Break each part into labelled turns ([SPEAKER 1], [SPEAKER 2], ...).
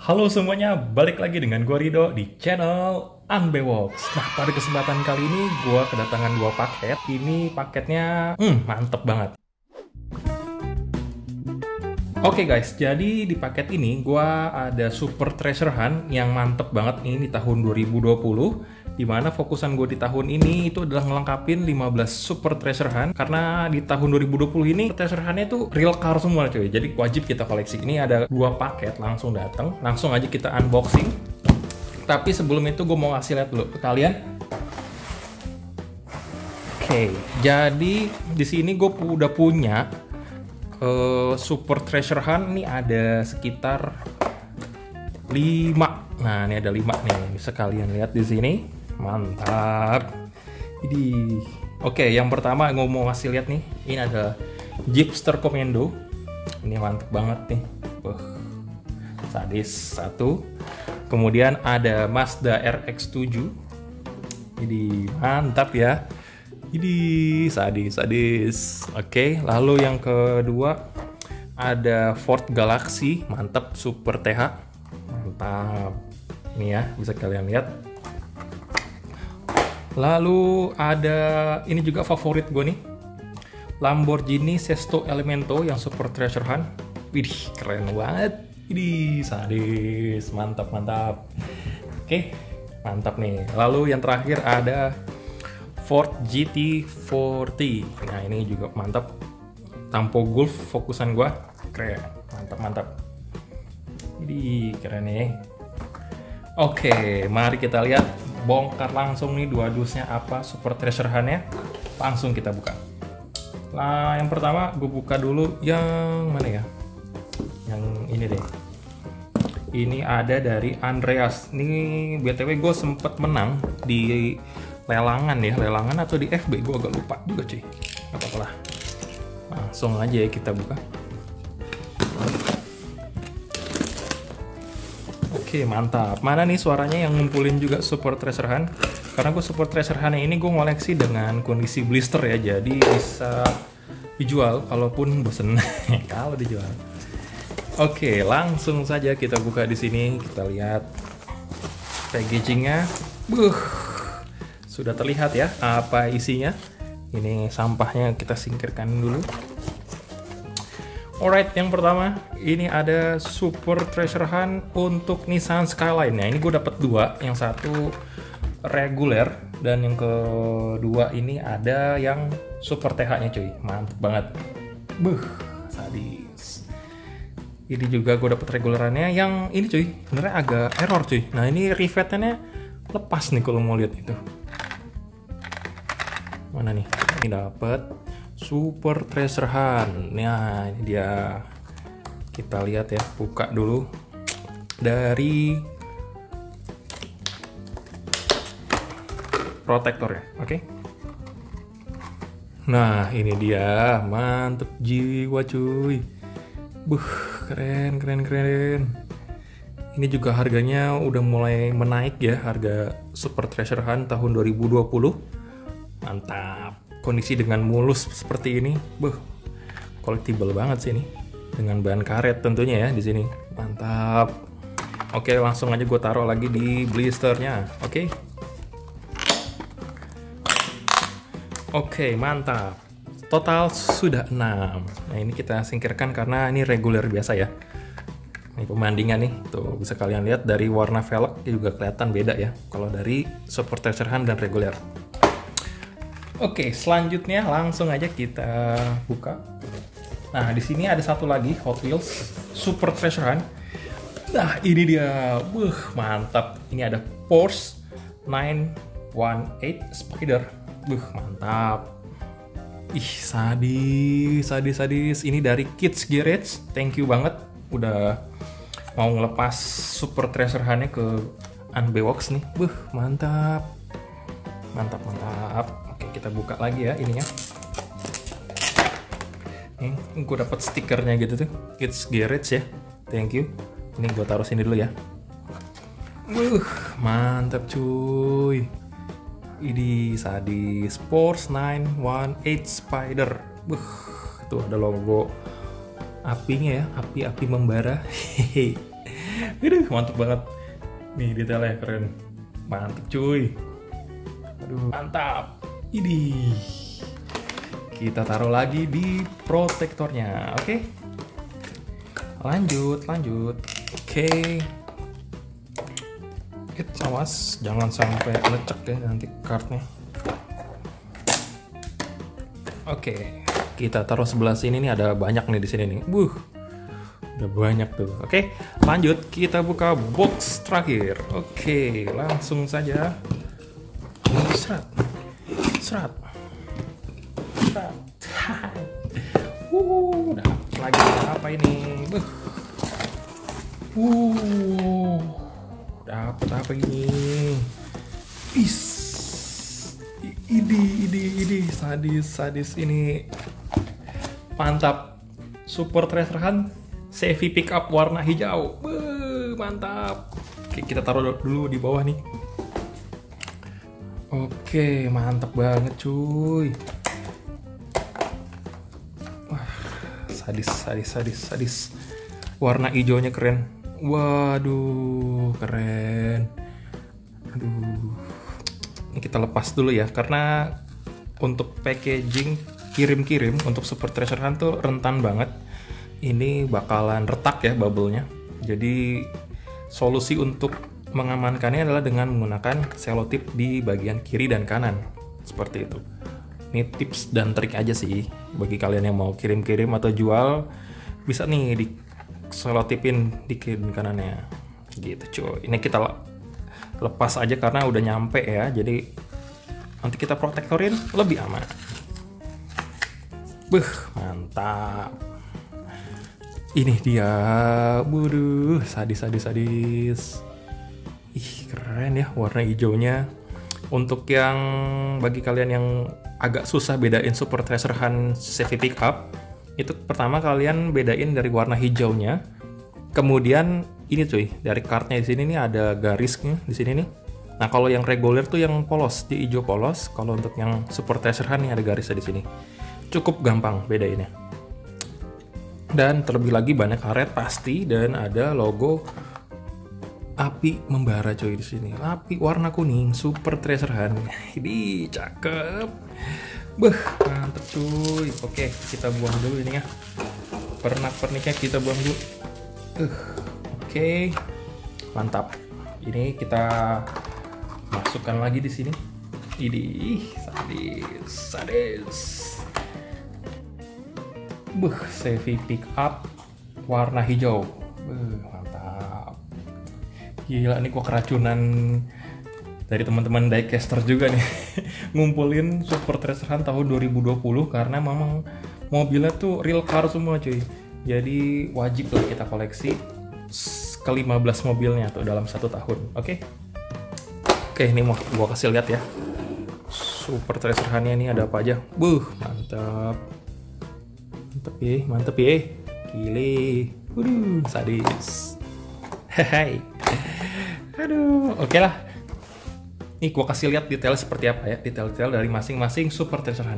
[SPEAKER 1] Halo semuanya, balik lagi dengan gue Rido di channel Unbewox. Nah, pada kesempatan kali ini gue kedatangan dua paket. Ini paketnya, hmm, mantep banget. Oke guys, jadi di paket ini gue ada Super Treasure Hunt yang mantep banget ini di tahun 2020 Di mana fokusan gue di tahun ini itu adalah ngelengkapin 15 Super Treasure Hunt. Karena di tahun 2020 ini Treasure Hunt-nya itu real car semua cuy. Jadi wajib kita koleksi. Ini ada dua paket langsung datang Langsung aja kita unboxing. Tapi sebelum itu gue mau ngasih lihat dulu. Ke kalian. Oke, jadi di sini gue udah punya uh, Super Treasure Hunt. Ini ada sekitar 5. Nah, ini ada 5 nih. Bisa kalian lihat di sini. Mantap. Ini. Oke, yang pertama gue mau ngasih lihat nih. Ini ada Jeepster Commando. Ini mantap banget nih. Uh, sadis satu. Kemudian ada Mazda RX-7. Ini mantap ya. Ini sadis, sadis. Oke, lalu yang kedua ada Ford Galaxy, mantap super TH. Mantap. Ini ya, bisa kalian lihat. Lalu ada ini juga favorit gue nih. Lamborghini Sesto Elemento yang super treasure hunt. Widih, keren banget. Ini sadis, mantap, mantap. Oke, mantap nih. Lalu yang terakhir ada Ford GT40 nah ini juga mantap Tampo Golf fokusan gua keren mantap mantap ini keren nih oke mari kita lihat bongkar langsung nih dua dusnya apa super treasure hunt ya. Langsung kita buka. Nah yang pertama gue buka dulu yang mana ya? Yang ini deh. Ini ada dari Andreas. Ini btw gue sempet menang di lelangan ya. Lelangan atau di FB gue agak lupa juga cuy. Apa-apa lah. Langsung aja ya kita buka Oke mantap. Mana nih suaranya yang ngumpulin juga support treasure hunt karena gue support treasure hunt ini gue ngoleksi dengan kondisi blister ya jadi bisa dijual kalaupun bosen. Kalau dijual. Oke langsung saja kita buka di sini kita lihat packagingnya. Buh sudah terlihat ya apa isinya. Ini sampahnya kita singkirkan dulu. Alright, yang pertama ini ada Super Treasure Hunt untuk Nissan Skyline. Nah ini gue dapat dua, yang satu reguler dan yang kedua ini ada yang Super TH-nya cuy, mantep banget. Buh, sadis. Ini juga gue dapat regulerannya yang ini cuy, sebenarnya agak error cuy. Nah ini rivetnya lepas nih kalau mau lihat itu mana nih ini dapat super treasure hunt nah ini dia. Kita lihat ya buka dulu. Dari protektor ya oke. Okay? nah ini dia. Mantep jiwa cuy. Buh keren keren keren. Ini juga harganya udah mulai menaik ya harga super treasure hunt tahun 2020 Mantap. Kondisi dengan mulus seperti ini, buh, collectible banget sih ini. Dengan bahan karet tentunya ya di sini. Mantap. Oke, langsung aja gue taruh lagi di blisternya. Oke. Oke, mantap. Total sudah 6. Nah, ini kita singkirkan karena ini reguler biasa ya. Ini pembandingan nih, tuh bisa kalian lihat dari warna velg juga kelihatan beda ya. Kalau dari Treasure Hunt dan reguler. Oke, selanjutnya langsung aja kita buka. Nah, di sini ada satu lagi Hot Wheels Super Treasure Hunt. Nah, ini dia. Wuh, mantap. Ini ada Porsche 918 Spider. Wuh, mantap. Ih, sadis, sadis, sadis. Ini dari Kids Garage. Thank you banget udah mau ngelepas Super Treasure Hunt-nya ke Unbox nih. Wuh, mantap. Mantap, mantap kita buka lagi ya ininya. Ini gue dapat stikernya gitu tuh. Kids Garage ya. Thank you. Ini gue taruh sini dulu ya. Uh mantap cuy. Ini sadis Sports 918 Spider. Uh tuh ada logo apinya ya. Api-api membara. Aduh, mantep banget. Nih detailnya keren. Mantep cuy. Aduh, mantap. Ini. Kita taruh lagi di protektornya, oke? Lanjut, lanjut. Oke. It, awas, jangan sampai lecek ya nanti kartnya. Oke, kita taruh sebelah sini nih ada banyak nih di sini nih. Buh, udah banyak tuh. Oke, lanjut kita buka box terakhir. Oke, langsung saja. Serat, serat. Uh, dapat lagi apa ini? Buh. Uh, dapat apa ini? Is, ini, ini, ini, sadis, sadis ini mantap. Super Treasure Hunt CV pickup warna hijau. Beuh, mantap. Oke, kita taruh dulu di bawah nih. Oke, mantap banget cuy. Wah, sadis, sadis, sadis, sadis. Warna hijaunya keren. Waduh, keren. Aduh. Ini kita lepas dulu ya, karena untuk packaging kirim-kirim untuk Super Treasure Hunt tuh rentan banget. Ini bakalan retak ya bubble-nya. Jadi solusi untuk mengamankannya adalah dengan menggunakan selotip di bagian kiri dan kanan. Seperti itu. Ini tips dan trik aja sih bagi kalian yang mau kirim-kirim atau jual bisa nih di selotipin di kiri dan kanannya. Gitu cuy. Ini kita lepas aja karena udah nyampe ya. Jadi nanti kita protektorin lebih aman. Beuh, mantap. Ini dia. Waduh, sadis sadis sadis. Keren ya warna hijaunya. Untuk yang bagi kalian yang agak susah bedain Super Treasure Hunt CV Pickup, itu pertama kalian bedain dari warna hijaunya. Kemudian ini cuy, dari kartnya di sini nih ada garisnya di sini nih. Nah, kalau yang reguler tuh yang polos, di hijau polos. Kalau untuk yang Super Treasure Hunt nih ada garisnya di sini. Cukup gampang bedainnya. Dan terlebih lagi banyak karet pasti dan ada logo api membara coy di sini. Api warna kuning, super treasure hunt. Ini cakep. Beh, mantep cuy. Oke, kita buang dulu ini ya. Pernak-perniknya kita buang dulu. Uh, oke. Mantap. Ini kita masukkan lagi di sini. Ini sadis, sadis. Beh, CV pick up warna hijau. Beh, mantap. Gila nih kok keracunan dari teman-teman diecaster juga nih ngumpulin Super Treasure Hunt tahun 2020 karena memang mobilnya tuh real car semua cuy. Jadi wajib lah kita koleksi ke 15 mobilnya tuh dalam satu tahun. Oke. Okay? Oke, ini mau gua kasih lihat ya. Super Treasure Hunt-nya ini ada apa aja. Buh, mantap. Mantep ya, mantep ya. Gile. Waduh, sadis. Hai. Aduh, oke okay lah. Nih gua kasih lihat detail seperti apa ya, detail-detail dari masing-masing Super Treasure.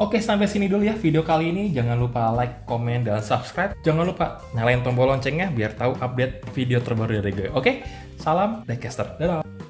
[SPEAKER 1] Oke, sampai sini dulu ya video kali ini. Jangan lupa like, komen, dan subscribe. Jangan lupa nyalain tombol loncengnya biar tahu update video terbaru dari gue. Oke, salam Diecaster. Dadah.